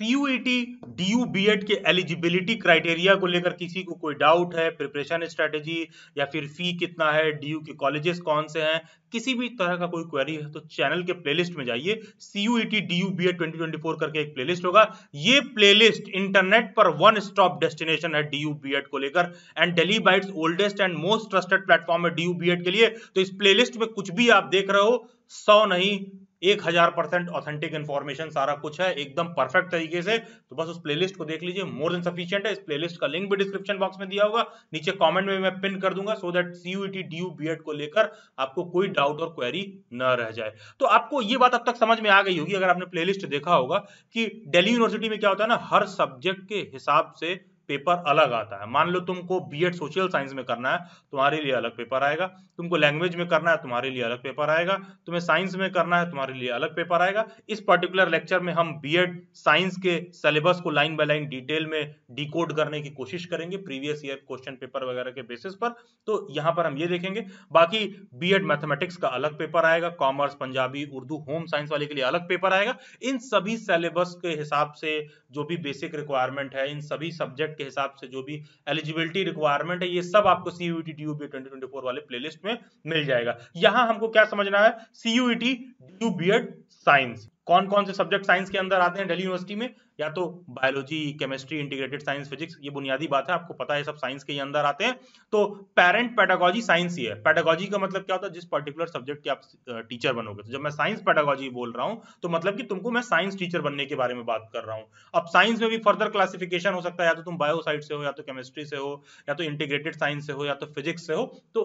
CUET DU BEd के eligibility criteria को लेकर किसी को कोई डाउट है प्रिपरेशन स्ट्रेटेजी या फिर फ़ी कितना है डीयू के कॉलेजेस कौन से हैं, किसी भी तरह का कोई क्वेरी है तो चैनल के प्लेलिस्ट में जाइए। सीयूईटी डीयू बीएड 2024 करके एक प्लेलिस्ट होगा। ये प्लेलिस्ट इंटरनेट पर वन स्टॉप डेस्टिनेशन है डीयू बीएड को लेकर। And Daily Bites oldest and most trusted platform है डीयू बीएड के लिए। तो इस प्लेलिस्ट में कुछ भी आप देख रहे हो, सौ नहीं एक हज़ार परसेंट ऑथेंटिक इन्फॉर्मेशन सारा कुछ है, एकदम परफेक्ट तरीके से। तो बस उस प्लेलिस्ट को देख लीजिए मोर देन सफिशियंट है। इस प्लेलिस्ट का लिंक भी डिस्क्रिप्शन बॉक्स में दिया होगा। नीचे कमेंट में मैं पिन कर दूँगा so that CUET D BEd को लेकर आपको कोई डाउट और क्वेरी न रह जाए। तो आपको ये बात अब तक समझ में आ गई होगी, अगर आपने प्लेलिस्ट देखा होगा, कि दिल्ली यूनिवर्सिटी में क्या होता है ना, हर सब्जेक्ट के हिसाब से पेपर अलग आता है। मान लो तुमको बीएड सोशल साइंस में करना है, तुम्हारे लिए अलग पेपर आएगा। तुमको लैंग्वेज में करना है, तुम्हारे लिए अलग पेपर आएगा। तुम्हें साइंस में करना है, तुम्हारे लिए अलग पेपर आएगा। इस पर्टिकुलर लेक्चर में हम बीएड साइंस के सिलेबस को लाइन बाय लाइन डिटेल में डिकोड करने की कोशिश करेंगे प्रीवियस ईयर क्वेश्चन पेपर वगैरह के बेसिस पर। तो यहाँ पर हम ये देखेंगे, बाकी बीएड मैथमेटिक्स का अलग पेपर आएगा commerce Punjabi, Urdu home science वाले के लिए अलग पेपर आएगा। इन सभी सिलेबस के हिसाब से जो भी बेसिक रिक्वायरमेंट है, इन सभी सब्जेक्ट के हिसाब से जो भी एलिजिबिलिटी रिक्वायरमेंट है, ये सब आपको सीयूटी ड्यूबी 2024 वाले प्लेलिस्ट में मिल जाएगा। यहाँ हमको क्या समझना है? सीयूटी ड्यू बीएड साइंस कौन कौन से सब्जेक्ट साइंस के अंदर आते हैं दिल्ली यूनिवर्सिटी में? या तो biology chemistry integrated science physics ये बुनियादी बात है, आपको पता है सब साइंस के अंदर आते हैं। तो पेरेंट पेडागोजी साइंस ही है। पेडागोजी का मतलब क्या होता है? जिस पर्टिकुलर सब्जेक्ट के आप टीचर बनोगे। तो जब मैं साइंस पेडागोजी बोल रहा हूँ तो मतलब कि तुमको मैं साइंस टीचर बनने के बारे में बात कर रहा हूँ। अब साइंस में भी फर्दर क्लासिफिकेशन हो सकता है, या तो तुम बायो साइड से हो, या तो केमिस्ट्री से हो, या तो इंटीग्रेटेड साइंस से हो, या तो फिजिक्स से हो। तो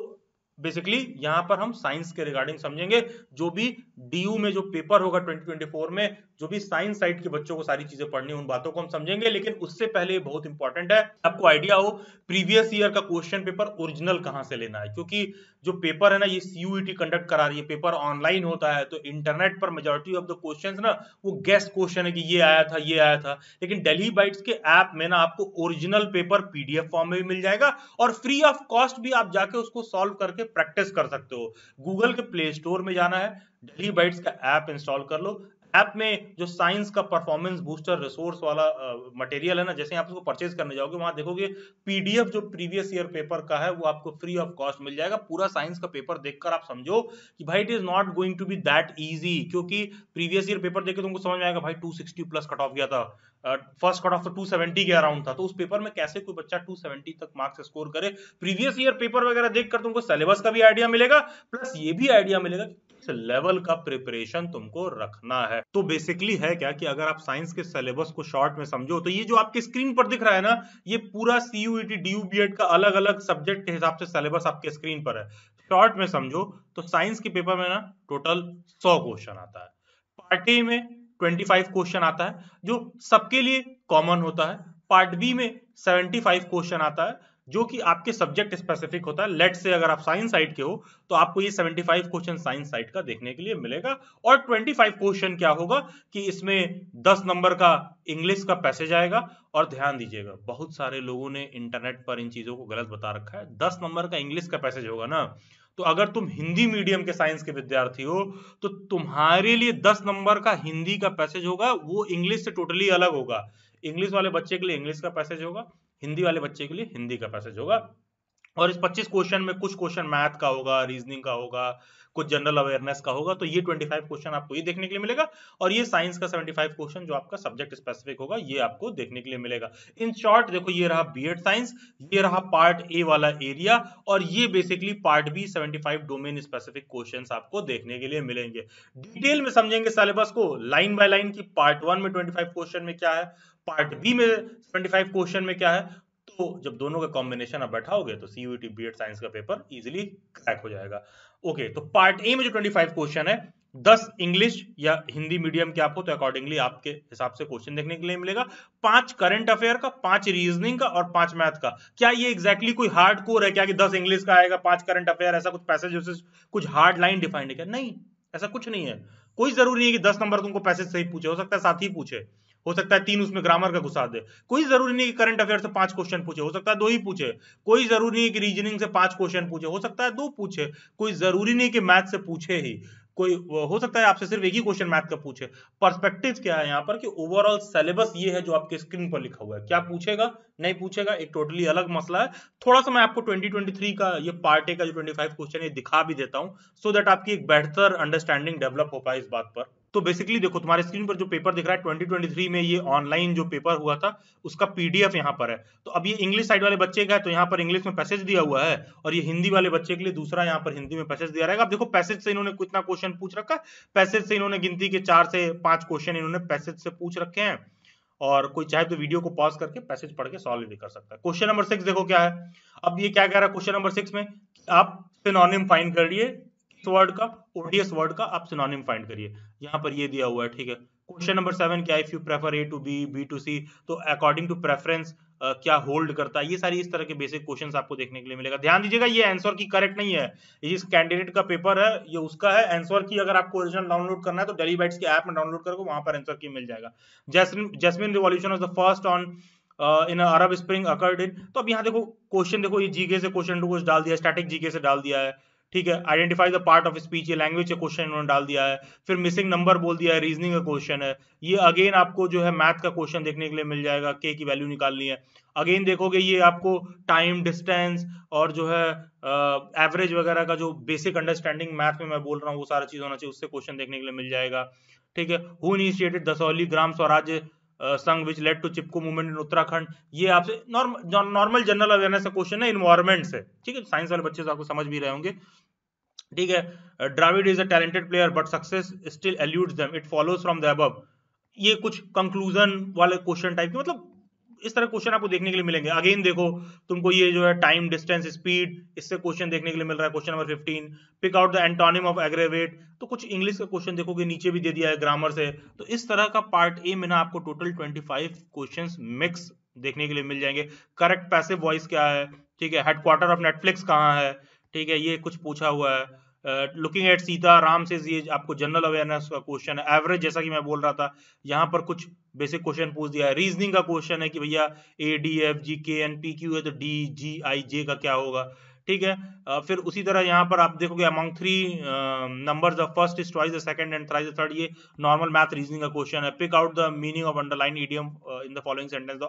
बेसिकली यहाँ पर हम साइंस के रिगार्डिंग समझेंगे, जो भी डीयू में जो पेपर होगा 2024 में, जो भी साइंस साइड के बच्चों को सारी चीज़ें पढ़नी उन बातों को हम समझेंगे, लेकिन उससे पहले बहुत इंपॉर्टेंट है, आपको आइडिया हो प्रीवियस ईयर का क्वेश्चन पेपर ओरिजिनल कहाँ से लेना है? क्योंकि जो पेपर है ना, ये सीयूईटी कंडक्ट करा रही है पेपर ऑनलाइन होता है तो इंटरनेट पर मेजोरिटी ऑफ़ द क्वेश्चन ना, वो गेस्ट क्वेश्चन है कि ये आया था, ये आया था। लेकिन डेली बाइट्स के ऐप में ना आपको ओरिजिनल पेपर पीडीएफ फॉर्म में भी मिल जाएगा, और फ्री ऑफ़ कॉस्ट भी आप जाके उसको सॉल्व करके प्रैक्टिस कर सकते हो। गूगल के प्ले स्टोर में जाना है डेली बाइट्स का ऐप इंस्टॉल कर लो ऐप में जो साइंस का परफॉर्मेंस बूस्टर रिसोर्स वाला मटेरियल है ना, जैसे आप उसको परचेज करने जाओगे, वहाँ देखोगे पीडीएफ जो प्रीवियस ईयर पेपर का है, वो आपको फ्री ऑफ़ कॉस्ट मिल जाएगा। पूरा साइंस का पेपर देखकर आप समझो कि भाई it is not going to be that easy क्योंकि प्रीवियस ईयर पेपर देखे तुमको समझ में आएगा, भाई 260 प्लस कट ऑफ़ गया था। फ़र्स्ट कट ऑफ़ तो 270 के अराउंड था तो उस पेपर में कैसे कोई बच्चा 270 तक मार्क्स स्कोर करे? प्रीवियस ईयर पेपर वगैरह देखकर तुमको सिलेबस का भी आइडिया मिलेगा प्लस ये भी आइडिया मिलेगा लेवल का प्रिपरेशन तुमको रखना है। तो बेसिकली है क्या कि अगर आप साइंस के सिलेबस को शॉर्ट में समझो तो ये जो आपके स्क्रीन पर दिख रहा है ना, ये पूरा सीयूईटी डी बीएड का अलग अलग सब्जेक्ट के हिसाब से सिलेबस आपके स्क्रीन पर है। शॉर्ट में समझो तो साइंस के पेपर में ना टोटल सौ क्वेश्चन आता है। पार्ट ए में 25 क्वेश्चन आता है, जो सबके लिए कॉमन होता है। पार्ट बी में 75 क्वेश्चन आता है। जो कि आपके सब्जेक्ट स्पेसिफिक होता है। लेट से अगर आप साइंस साइड के हो तो आपको ये 75 क्वेश्चन साइंस साइड का देखने के लिए मिलेगा। और 25 क्वेश्चन क्या होगा कि इसमें 10 नंबर का इंग्लिश का पैसेज आएगा। और ध्यान दीजिएगा, बहुत सारे लोगों ने इंटरनेट पर इन चीज़ों को गलत बता रखा है। 10 नंबर का इंग्लिश का पैसेज होगा ना। तो अगर तुम हिंदी मीडियम के साइंस के विद्यार्थी हो तो तुम्हारे लिए 10 नंबर का हिंदी का पैसेज होगा। वो इंग्लिश से टोटली अलग होगा। इंग्लिश वाले बच्चे के लिए इंग्लिश का पैसेज होगा। हिंदी वाले बच्चे के लिए हिंदी का पैसेज होगा। और इस 25 क्वेश्चन में कुछ क्वेश्चन मैथ का होगा रीजनिंग का होगा, कुछ जनरल अवेयरनेस का होगा तो ये 25 क्वेश्चन आपको ये देखने के लिए मिलेगा। और ये साइंस का 75 क्वेश्चन जो आपका सब्जेक्ट स्पेसिफिक होगा, ये आपको देखने के लिए मिलेगा। इन शॉर्ट देखो ये रहा बीएड साइंस ये रहा पार्ट ए वाला एरिया और ये basically part B 75 domain specific question आपको देखने के लिए मिलेंगे। डिटेल में समझेंगे सिलेबस को लाइन बाय लाइन की पार्ट वन में ट्वेंटी क्वेश्चन में क्या है पार्ट बी में 25 क्वेश्चन में क्या है? तो जब दोनों का कॉम्बिनेशन आप बैठाओगे तो सीयूटी बीएड साइंस का पेपर इजीली क्रैक हो जाएगा। ओके तो पार्ट ए में जो 25 क्वेश्चन है 10 इंग्लिश या हिंदी मीडियम के आपको तो अकॉर्डिंगली आपके हिसाब से क्वेश्चन देखने के लिए मिलेगा। पाँच करंट अफेयर का, पाँच रीजनिंग का और पाँच मैथ का। क्या ये एग्जैक्टली exactly कोई हार्ड कोर है? क्या कि दस इंग्लिश का आएगा, पाँच करंट अफेयर ऐसा कुछ पैसेज कुछ हार्ड लाइन डिफाइंड है क्या? नहीं, ऐसा कुछ नहीं है। कोई ज़रूरी नहीं है कि दस नंबर तुमको पैसेज सही पूछे, हो सकता है साथ ही पूछे। हो सकता है तीन उसमें ग्रामर का घुसा दे। कोई ज़रूरी नहीं कि करंट अफेयर से पाँच क्वेश्चन पूछे, हो सकता है दो ही पूछे। कोई ज़रूरी नहीं कि रीजनिंग से पाँच क्वेश्चन पूछे, हो सकता है दो पूछे। कोई ज़रूरी नहीं कि मैथ से पूछे ही। कोई, हो सकता है आपसे सिर्फ़ एक ही क्वेश्चन मैथ का पूछे। पर्सपेक्टिव क्या है यहाँ पर कि ओवरऑल सिलेबस ये है जो आपके स्क्रीन पर लिखा हुआ है। क्या पूछेगा? नहीं पूछेगा। एक टोटली अलग मसला है। थोड़ा सा मैं आपको 2023 का ये पार्ट ए का जो 25 क्वेश्चन है दिखा भी देता हूँ सो so दैट आपकी एक बेहतर अंडरस्टैंडिंग डेवलप हो पाए इस बात पर। तो बेसिकली देखो, तुम्हारे स्क्रीन पर जो पेपर दिख रहा है 2023 में ये ऑनलाइन जो पेपर हुआ था, उसका पीडीएफ यहाँ पर है। तो अब ये इंग्लिश साइड वाले बच्चे का है तो यहाँ पर इंग्लिश में पैसेज दिया हुआ है, और ये हिंदी वाले बच्चे के लिए दूसरा यहाँ पर हिंदी में पैसेज दिया रहेगा। अब देखो पैसेज से इन्होंने कितना क्वेश्चन पूछ रखा पैसेज से इन्होंने गिनती के चार से पाँच क्वेश्चन इन्होंने पैसेज से पूछ रखे हैं। और कोई चाहे तो वीडियो को पॉज करके पैसेज पढ़ के सॉल्व भी कर सकता है। क्वेश्चन नंबर सिक्स देखो क्या है। अब ये क्या कह रहा है क्वेश्चन नंबर सिक्स में? आप सिनोनिम फाइंड करिए वर्ड का ओडीएस वर्ड का आप सिनोनिम फाइंड करिए। यहाँ पर ये दिया हुआ है, ठीक है। क्वेश्चन नंबर सेवन क्या if you prefer A to B B to C तो अकॉर्डिंग टू प्रेफरेंस क्या होल्ड करता है? ये सारी इस तरह के बेसिक क्वेश्चंस आपको देखने के लिए मिलेगा। ध्यान दीजिएगा, ये आंसर की करेक्ट नहीं है। ये इस कैंडिडेट का पेपर है, ये उसका है। आंसर की अगर आपको ओरिजिनल डाउनलोड करना है तो डेली बाइट्स के ऐप में डाउनलोड करोगे वहाँ पर आंसर की मिल जाएगा। Jasmine revolution of the first on in Arab spring occurred in तो अब यहाँ देखो क्वेश्चन देखो, ये जीके से क्वेश्चन डाल दिया स्टैटिक जीके से डाल दिया है। ठीक है identify the part of speech ये लैंग्वेज का क्वेश्चन इन्होंने डाल दिया है। फिर मिसिंग नंबर बोल दिया है रीजनिंग का क्वेश्चन है। ये अगेन आपको जो है मैथ का क्वेश्चन देखने के लिए मिल जाएगा के की वैल्यू निकालनी है। अगेन देखोगे ये आपको टाइम डिस्टेंस और जो है एवरेज uh, वगैरह का जो बेसिक अंडरस्टैंडिंग मैथ में मैं बोल रहा हूँ वो सारा चीज़ होना चाहिए उससे क्वेश्चन देखने के लिए मिल जाएगा। ठीक है who initiated Dasauli Gram Swarajya Sangh which led to Chipko movement in Uttarakhand ये आपसे नॉर्मल जनरल अवेयरनेस का क्वेश्चन है इन्वायरमेंट से। ठीक है साइंस वाले बच्चे तो आपको समझ भी रहे होंगे। ठीक है? Dravid is a talented player but success still eludes them it follows from the above ये कुछ कंक्लूजन वाले क्वेश्चन टाइप के मतलब इस तरह क्वेश्चन आपको देखने के लिए मिलेंगे। अगेन देखो, तुमको ये जो है टाइम डिस्टेंस स्पीड इससे क्वेश्चन देखने के लिए मिल रहा है। Question number 15 pick out the antonym of aggravate तो कुछ इंग्लिश का क्वेश्चन देखोगे नीचे भी दे दिया है ग्रामर से। तो इस तरह का पार्ट ए में ना आपको टोटल 25 क्वेश्चंस मिक्स देखने के लिए मिल जाएँगे। करेक्ट पैसिव वॉइस क्या है? ठीक है? हेडक्वार्टर ऑफ़ नेटफ्लिक्स कहाँ है? ठीक है? ये कुछ पूछा हुआ है। लुकिंग एट सीता राम से ये आपको जनरल अवेयरनेस का क्वेश्चन है। एवरेज जैसा कि मैं बोल रहा था, यहाँ पर कुछ बेसिक क्वेश्चन पूछ दिया है। रीजनिंग का क्वेश्चन है कि भैया ए डी एफ़ जी के एन पी क्यू है तो डी जी आई जे का क्या होगा? ठीक है? फिर उसी तरह यहाँ पर आप देखोगे among three number the first is twice the second and thrice the third ये नॉर्मल मैथ रीजनिंग का क्वेश्चन है। Pick out the meaning of underline idiom in the following sentence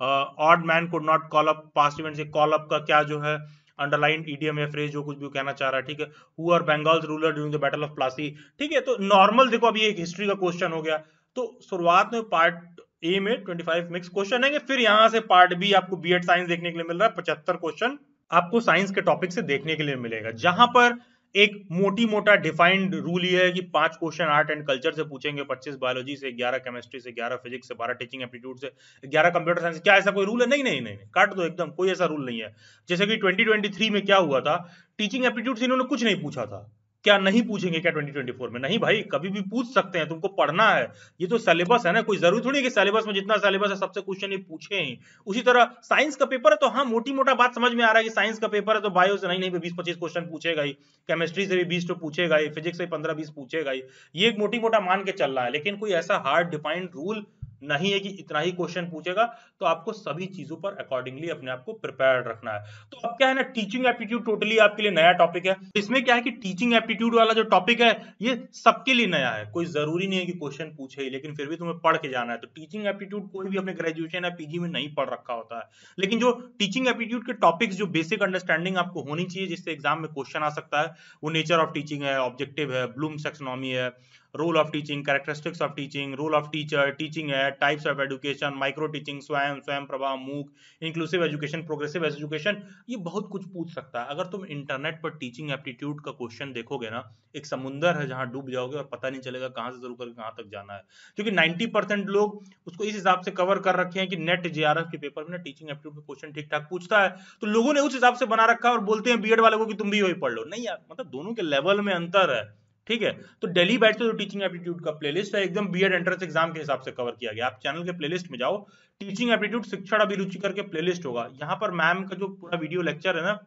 odd man could not call up past event से call up का क्या जो है underline EDM या phrase जो कुछ भी कहना चाह रहा है, ठीक है? Who are Bengal ruler during the battle of Plassey ठीक है तो नॉर्मल देखो, अभी एक हिस्ट्री का क्वेश्चन हो गया। तो शुरुआत में पार्ट ए में 25 मिक्स क्वेश्चन है फिर यहाँ से पार्ट बी आपको बीएड साइंस देखने के लिए मिल रहा है, पचहत्तर क्वेश्चन आपको साइंस के टॉपिक से देखने के लिए मिलेगा। जहाँ पर एक मोटी मोटा डिफाइंड रूल ये है कि पाँच क्वेश्चन आर्ट एंड कल्चर से पूछेंगे, पच्चीस बायोलॉजी से, ग्यारह केमिस्ट्री से, ग्यारह फिजिक्स से, बारह टीचिंग एप्टीट्यूड से, ग्यारह कंप्यूटर साइंस क्या ऐसा कोई रूल है? नहीं नहीं नहीं काट दो एकदम, कोई ऐसा रूल नहीं है। जैसे कि 2023 में क्या हुआ था? टीचिंग एप्टीट्यूड से इन्होंने कुछ नहीं पूछा था। क्या नहीं पूछेंगे क्या 2024 में? नहीं भाई, कभी भी पूछ सकते हैं, तुमको पढ़ना है। ये तो सिलेबस है ना, कोई ज़रूरी थोड़ी है कि सिलेबस में जितना सिलेबस है, सबसे क्वेश्चन ही पूछे ही। उसी तरह साइंस का पेपर है तो हाँ मोटी मोटा बात समझ में आ रहा है कि साइंस का पेपर है तो बायो से नहीं नहीं, बीस पच्चीस क्वेश्चन पूछेगा ही। केमिस्ट्री से भी बीस तो पूछेगा फिजिक्स से पंद्रह बीस पूछेगा ये एक मोटी मोटा मान के चल रहा है, लेकिन कोई ऐसा हार्ड डिफाइंड रूल नहीं है कि इतना ही क्वेश्चन पूछेगा तो आपको सभी चीज़ों पर अकॉर्डिंगली अपने आप को प्रिपेयर रखना है। तो अब क्या है ना टीचिंग एप्टीट्यूड टोटली आपके लिए नया टॉपिक है। इसमें क्या है कि टीचिंग एप्टीट्यूड वाला जो टॉपिक है, ये सबके लिए नया है। कोई ज़रूरी नहीं है कि क्वेश्चन पूछे ही, लेकिन फिर भी तुम्हें पढ़ के जाना है। तो टीचिंग एप्टीट्यूड कोई भी अपने ग्रेजुएशन या पीजी में नहीं पढ़ रखा होता है। लेकिन जो टीचिंग एप्टीट्यूड के टॉपिक्स जो बेसिक अंडरस्टैंडिंग आपको होनी चाहिए, जिससे एग्ज़ाम में क्वेश्चन आ सकता है, वो नेचर ऑफ़ टीचिंग है ऑब्जेक्टिव है ब्लूम सेक्सनॉमी है role of teaching characteristics of teaching role of teacher teaching है types of education micro teaching Swayam Swayam प्रभाव मूक इंक्लूसिव एजुकेशन प्रोग्रेसिव एजुकेशन ये बहुत कुछ पूछ सकता है। अगर तुम इंटरनेट पर टीचिंग एप्टीट्यूड का क्वेश्चन देखोगे ना, एक समुंदर है जहाँ डूब जाओगे और पता नहीं चलेगा कहाँ से शुरू करके कहाँ तक जाना है। क्योंकि 90 परसेंट लोग उसको इस हिसाब से कवर कर रखे हैं कि नेट जेआरएफ के पेपर में ना टीचिंग एप्टीट्यूड का क्वेश्चन ठीक ठाक पूछता है। तो लोगों ने उस हिसाब से बना रखा है और बोलते हैं बीएड वाले को कि तुम भी वही पढ़ लो। नहीं यार मतलब दोनों के लेवल में अंतर है। ठीक है? तो डेली बैच जो टीचिंग एप्टीट्यूड का प्लेलिस्ट है, एकदम बीएड एंट्रेंस एग्ज़ाम के हिसाब से कवर किया गया। आप चैनल के प्लेलिस्ट में जाओ टीचिंग एप्टीट्यूड शिक्षण अभिरुचि करके प्लेलिस्ट होगा। यहाँ पर मैम का जो पूरा वीडियो लेक्चर है ना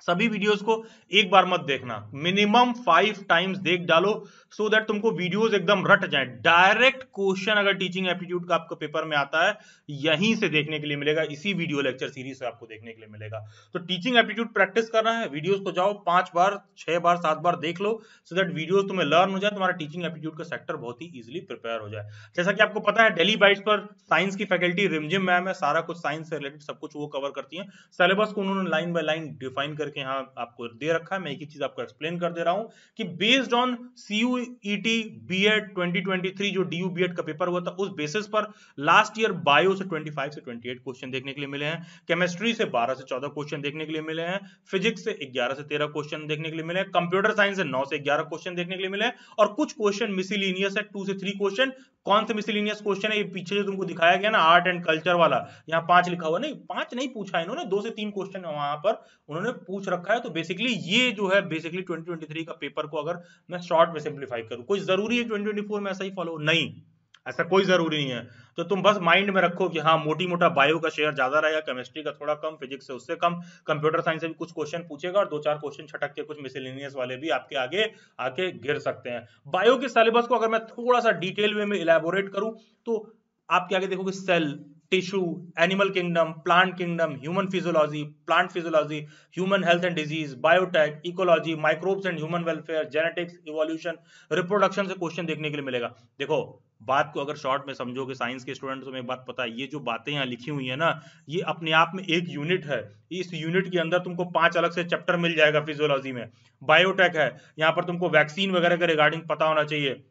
सभी वीडियोस को एक बार मत देखना। मिनिमम फाइव टाइम्स देख डालो सो so दैट तुमको वीडियोस एकदम रट जाए। डायरेक्ट क्वेश्चन अगर टीचिंग एप्टीट्यूड का आपको पेपर में आता है, यहीं से देखने के लिए मिलेगा। इसी वीडियो लेक्चर सीरीज़ से आपको देखने के लिए मिलेगा। तो टीचिंग एप्टीट्यूड प्रैक्टिस करना है। वीडियोस को जाओ, पाँच बार, छह बार, सात बार देख लो सो दैट वीडियो तुम्हें लर्न हो जाए, तुम्हारा टीचिंग एप्टीट्यूड का सेक्टर बहुत ही इजिली प्रिपेयर हो जाए। जैसा कि आपको पता है डेली बाइट्स पर साइंस की फैकल्टी रिमजिम मैम है, सारा कुछ साइंस से रिलेटेड सब कुछ वो कवर करती है। सिलेबस को उन्होंने लाइन बाय लाइन डिफाइन करके यहाँ आपको दे रखा है। मैं एक ही चीज़ आपको एक्सप्लेन कर दे रहा हूँ कि बेस्ड ऑन सीयूईटी बीएड 2023 जो डीयू बीएड का पेपर हुआ था, उस बेसिस पर लास्ट ईयर बायो से 25 से 28 क्वेश्चन देखने के लिए मिले हैं। केमिस्ट्री से 12 से 14 क्वेश्चन देखने के लिए मिले हैं। फिजिक्स से 11 से 13 क्वेश्चन देखने के लिए मिले हैं। कंप्यूटर साइंस से 9 से 11 क्वेश्चन देखने के लिए मिले हैं। और कुछ क्वेश्चन मिसिलीनियस है 2 से 3 क्वेश्चन कौन से मिसलिनियस क्वेश्चन है? ये पीछे जो तुमको दिखाया गया ना आर्ट एंड कल्चर वाला, यहाँ पाँच लिखा हुआ नहीं, पाँच नहीं पूछा इन्होंने, दो से तीन क्वेश्चन वहाँ पर उन्होंने पूछ रखा है। तो बेसिकली ये जो है बेसिकली 2023 का पेपर को अगर मैं शॉर्ट में सिंप्लीफाई करूँ, कोई ज़रूरी है 2024 में ऐसा ही फॉलो नहीं। ऐसा कोई ज़रूरी नहीं है। तो तुम बस माइंड में रखो कि हाँ मोटी मोटा बायो का शेयर ज़्यादा रहेगा केमिस्ट्री का थोड़ा कम फिजिक्स से उससे कम कंप्यूटर साइंस से भी कुछ क्वेश्चन पूछेगा और दो चार क्वेश्चन छटक के कुछ मिसलिनियस वाले भी आपके आगे आके गिर सकते हैं। बायो के सिलेबस को अगर मैं थोड़ा सा डिटेल वे में इलेबोरेट करूँ तो आपके आगे देखोगे cell tissue animal kingdom plant kingdom human physiology plant physiology human health and disease biotech ecology microbes and human welfare genetics evolution reproduction से क्वेश्चन देखने के लिए मिलेगा। देखो बात को अगर शॉर्ट में समझोगे साइंस के स्टूडेंट तुम्हें बात पता है, ये जो बातें यहाँ लिखी हुई है ना, ये अपने आप में एक यूनिट है। इस यूनिट के अंदर तुमको पाँच अलग से चैप्टर मिल जाएगा फिजियोलॉजी में। बायोटेक है, यहाँ पर तुमको वैक्सीन वगैरह के रिगार्डिंग पता होना चाहिए।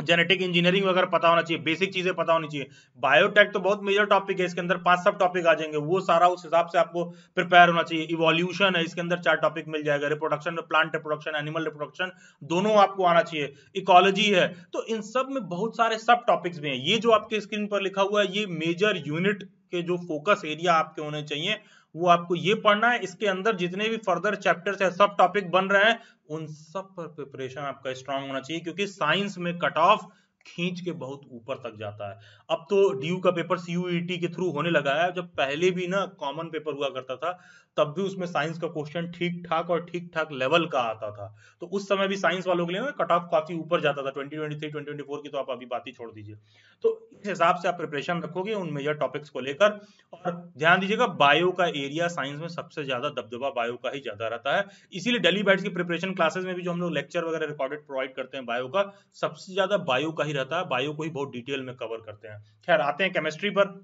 जेनेटिक इंजीनियरिंग वगैरह पता होना चाहिए बेसिक चीज़ें पता होनी चाहिए। बायोटेक तो बहुत मेजर टॉपिक है, इसके अंदर पाँच सब टॉपिक आ जाएँगे। वो सारा उस हिसाब से आपको प्रिपेयर होना चाहिए। इवोल्यूशन है, इसके अंदर चार टॉपिक मिल जाएगा। Reproduction plant reproduction animal reproduction दोनों आपको आना चाहिए। इकोलॉजी है तो इन सब में बहुत सारे सब टॉपिक्स भी हैं। ये जो आपके स्क्रीन पर लिखा हुआ है, ये मेजर यूनिट के जो फोकस एरिया आपके होने चाहिए। वो आपको ये पढ़ना है, इसके अंदर जितने भी फर्दर चैप्टर्स है सब टॉपिक बन रहे हैं, उन सब पर प्रिपरेशन आपका स्ट्रांग होना चाहिए, क्योंकि साइंस में कट ऑफ़ खींच के बहुत ऊपर तक जाता है। अब तो डीयू का पेपर सीयूईटी के थ्रू होने लगा है, जब पहले भी ना कॉमन पेपर हुआ करता था तब भी उसमें साइंस का क्वेश्चन ठीक ठाक और ठीक ठाक लेवल का आता था। तो उस समय भी साइंस वालों के लिए कट ऑफ़ काफ़ी ऊपर जाता था। 2023 2024 की तो आप अभी बात ही छोड़ दीजिए। तो इस हिसाब से आप प्रिपरेशन रखोगे उन मेजर टॉपिक्स को लेकर। और ध्यान दीजिएगा बायो का एरिया साइंस में सबसे ज़्यादा दबदबा बायो का ही ज़्यादा रहता है। इसीलिए डेली बैट्स की प्रिपरेशन क्लासेस में भी जो हम लोग लेक्चर वगैरह रिकॉर्डेड प्रोवाइड करते हैं बायो का, सबसे ज़्यादा बायो का ही रहता है। बायो को ही बहुत डिटेल में कवर करते हैं। खैर, आते हैं केमिस्ट्री पर।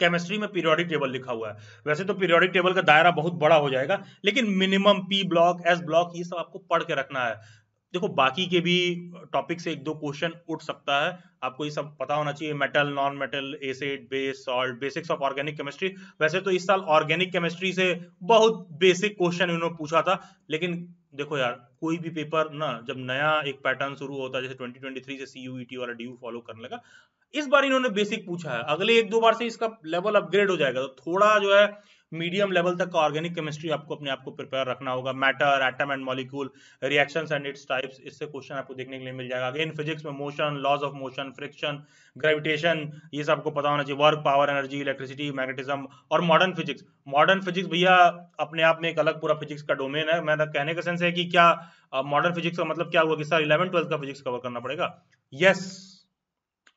केमिस्ट्री में पीरियोडिक टेबल लिखा हुआ है। वैसे तो पीरियोडिक टेबल का दायरा बहुत बड़ा हो जाएगा, लेकिन minimum P block S block ये सब आपको पढ़ के रखना है। देखो, बाकी के भी टॉपिक से एक दो क्वेश्चन उठ सकता है। आपको ये सब पता होना चाहिए metal non metal acid base salt basics of organic chemistry वैसे तो इस साल ऑर्गेनिक केमिस्ट्री से बहुत बेसिक क्वेश्चन इन्होंने पूछा था, लेकिन देखो यार, कोई भी पेपर ना, जब नया एक पैटर्न शुरू होता है, जैसे 2023 से सीयूईटी वाला ड्यू फॉलो करने लगा इस बार इन्होंने बेसिक पूछा है। अगले एक दो बार से इसका लेवल अपग्रेड हो जाएगा। तो थोड़ा जो है मीडियम लेवल तक का ऑर्गेनिक केमिस्ट्री आपको अपने आप को प्रिपेयर रखना होगा। Matter atom and molecule reactions and its types इससे क्वेश्चन आपको देखने के लिए मिल जाएगा। अगेन फिजिक्स में motion laws of motion friction gravitation ये सब आपको पता होना चाहिए। Work power energy electricity magnetism और मॉडर्न फिजिक्स मॉडर्न फिजिक्स भैया, अपने आप में एक अलग पूरा फिजिक्स का डोमेन है। मैं कहने का सेंस है कि क्या मॉडर्न फिजिक्स का मतलब क्या हुआ कि सर इलेवन ट्वेल्थ का फिजिक्स कवर करना पड़ेगा? यस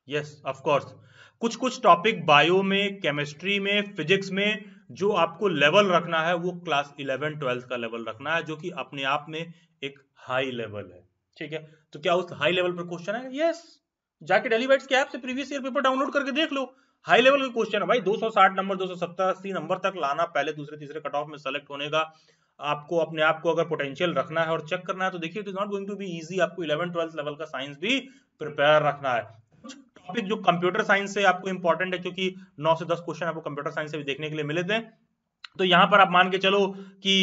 यस ऑफ़ कोर्स कुछ कुछ टॉपिक बायो में केमिस्ट्री में फिजिक्स में, जो आपको लेवल रखना है, वो क्लास इलेवन ट्वेल्थ का लेवल रखना है, जो कि अपने आप में एक हाई लेवल है। ठीक है? तो क्या उस हाई लेवल पर क्वेश्चन है यस जाके डेलीवाइट्स के ऐप से प्रीवियस ईयर पेपर डाउनलोड करके देख लो। हाई लेवल का क्वेश्चन है। भाई 260 नंबर 270 80 नंबर तक लाना, पहले दूसरे, तीसरे कट ऑफ़ में सेलेक्ट होने का आपको अपने आप को अगर पोटेंशियल रखना है और चेक करना है तो देखिए it is not going to be easy आपको 11 12 लेवल का साइंस भी प्रिपेयर रखना है। टॉपिक जो कंप्यूटर साइंस से आपको इंपॉर्टेंट है, क्योंकि नौ से 10 क्वेश्चन आपको कंप्यूटर साइंस से भी देखने के लिए मिले थे तो यहाँ पर आप मान के चलो कि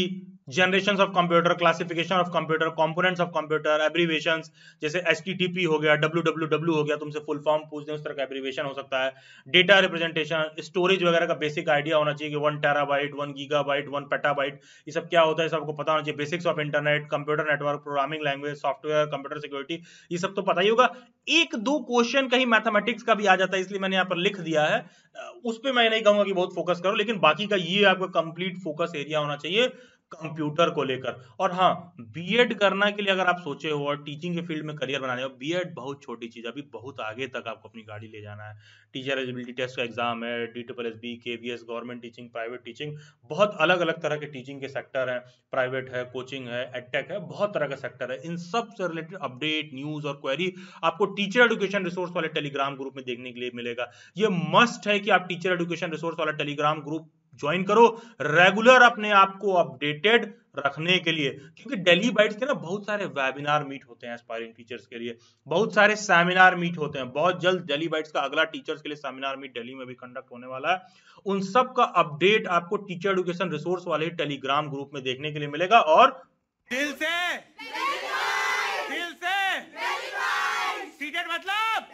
generation of computer classification of computer components of computer abbreviation जैसे एच हो गया डब्ल्यू हो गया, तुमसे फुल फॉर्म पूछ दें उस तरह का एब्रीवेशन हो सकता है। डेटा रिप्रेजेंटेशन स्टोरेज वगैरह का बेसिक आइडिया होना चाहिए कि one terabyte one gigabyte one petabyte ये सब क्या होता है सबको पता होना चाहिए। Basics of internet computer network programming language software computer security ये सब तो पता ही होगा। एक दो क्वेश्चन कहीं मैथमेटिक्स का भी आ जाता है, इसलिए मैंने यहाँ पर लिख दिया है। उस पर मैं नहीं कहूँगा कि बहुत फोकस करो, लेकिन बाकी का ये आपका कंप्लीट फोकस एरिया होना चाहिए। कंप्यूटर को लेकर। और हाँ बीएड करना के लिए अगर आप सोचे हो और टीचिंग के फ़ील्ड में करियर बनाने हो बीएड बहुत छोटी चीज़ अभी बहुत आगे तक आपको अपनी गाड़ी ले जाना है। टीचर एलिजिबिलिटी टेस्ट का एग्ज़ाम है D triple S B K V S government teaching private teaching बहुत अलग अलग तरह के टीचिंग के सेक्टर हैं। प्राइवेट है कोचिंग है एडटेक है, बहुत तरह का सेक्टर है। इन सबसे रिलेटेड अपडेट न्यूज़ और क्वेरी आपको टीचर एडुकेशन रिसोर्स वाले टेलीग्राम ग्रुप में देखने के लिए मिलेगा। ये मस्ट है कि आप टीचर एडुकेशन रिसोर्स वाला टेलीग्राम ग्रुप ज्वाइन करो रेगुलर अपने आप को अपडेटेड रखने के लिए। क्योंकि दिल्ली बाइट्स के ना बहुत सारे वेबिनार मीट होते हैं एस्पायरिंग टीचर्स के लिए। बहुत सारे सेमिनार मीट होते हैं। बहुत जल्द दिल्ली बाइट्स का अगला टीचर्स के लिए सेमिनार मीट दिल्ली में भी कंडक्ट होने वाला है। उन सब का अपडेट आपको टीचर एडुकेशन रिसोर्स वाले टेलीग्राम ग्रुप में देखने के लिए मिलेगा और दिल से। दिल से। सीटेड मतलब।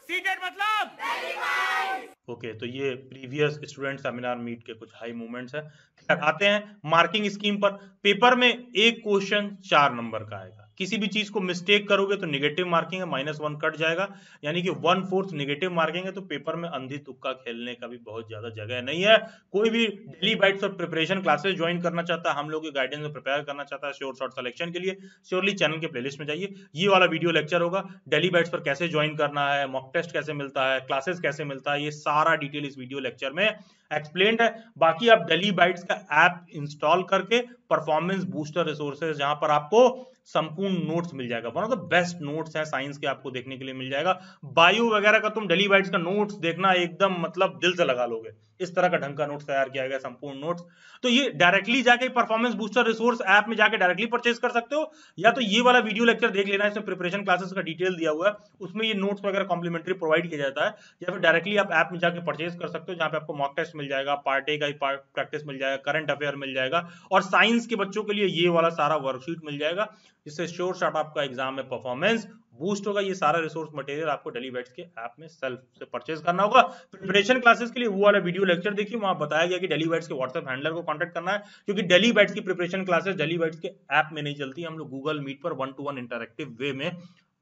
सीटेड मतलब। ओके तो ये प्रीवियस स्टूडेंट सेमिनार मीट के कुछ हाई मूवमेंट्स है। आते हैं मार्किंग स्कीम पर। पेपर में एक क्वेश्चन चार नंबर का आएगा। किसी भी चीज़ को मिस्टेक करोगे तो निगेटिव मार्किंग है माइनस वन कट जाएगा। यानी कि वन फोर्थ निगेटिव मार्किंग है तो पेपर में अंधी तुक्का खेलने का भी बहुत ज़्यादा जगह नहीं है। कोई भी डेली बाइट्स और प्रिपरेशन क्लासेस ज्वाइन करना चाहता है हम लोग गाइडेंस में प्रिपेयर करना चाहता है श्योर शॉर्ट सिलेक्शन के लिए श्योरली चैनल के प्लेलिस्ट में जाइए। ये वाला वीडियो लेक्चर होगा डेली बाइट्स पर कैसे ज्वाइन करना है मॉक टेस्ट कैसे मिलता है क्लासेस कैसे मिलता है, ये सारा डिटेल इस वीडियो लेक्चर में एक्सप्लेन है। बाकी आप डेली बाइट्स का ऐप इंस्टॉल करके परफॉर्मेंस बूस्टर रिसोर्सेज जहाँ पर आपको संपूर्ण नोट्स मिल जाएगा। One of the best notes है साइंस के आपको देखने के लिए मिल जाएगा। बायो वगैरह का तुम डेली बाइट्स का नोट्स देखना एकदम मतलब दिल से लगा लोगे। इस तरह का ढंग का नोट्स तैयार किया गया, संपूर्ण नोट्स तो ये डायरेक्टली जाके परफॉर्मेंस बूस्टर रिसोर्स ऐप में जाके डायरेक्टली परचेज कर सकते हो, या तो ये वाला वीडियो लेक्चर देख लेना, इसमें प्रिपरेशन क्लासेस का डिटेल दिया हुआ है, उसमें ये नोट्स वगैरह कॉम्प्लीमेंट्री प्रोवाइड किया जाता है, या फिर डायरेक्टली आप ऐप में जाके परचेज कर सकते हो, जहाँ पे आपको मॉक टेस्ट मिल जाएगा पार्टे का प्रैक्टिस मिल जाएगा करंट अफेयर मिल जाएगा, और साइंस के बच्चों के लिए ये वाला सारा वर्कशीट मिल जाएगा, जिससे श्योर शॉट आपका एग्ज़ाम में परफॉर्मेंस बूस्ट होगा ये सारा रिसोर्स मटेरियल आपको डेली बैट्स के ऐप में सेल्फ से परचेज करना होगा। प्रिपरेशन क्लासेस के लिए वो वाला वीडियो लेक्चर देखिए, वहाँ बताया गया कि डेली बैट्स के व्हाट्सएप हैंडलर को कांटेक्ट करना है, क्योंकि डेली बैट्स की प्रिपरेशन क्लासेस डेली बैट्स के ऐप में नहीं चलती, हम लोग गूगल मीट पर one to one interactive way में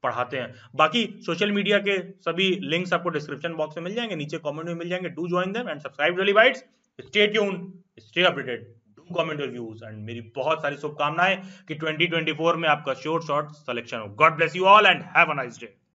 पढ़ाते हैं। बाकी सोशल मीडिया के सभी लिंक्स आपको डिस्क्रिप्शन बॉक्स में मिल जाएँगे, नीचे कॉमेंट में मिल जाएँगे। Do join them and subscribe daily bytes stay tune stay updated your views and मेरी बहुत सारी शुभकामनाएँ कि 2024 में आपका शोर शॉर्ट सिलेक्शन हो. God bless you all and have a nice day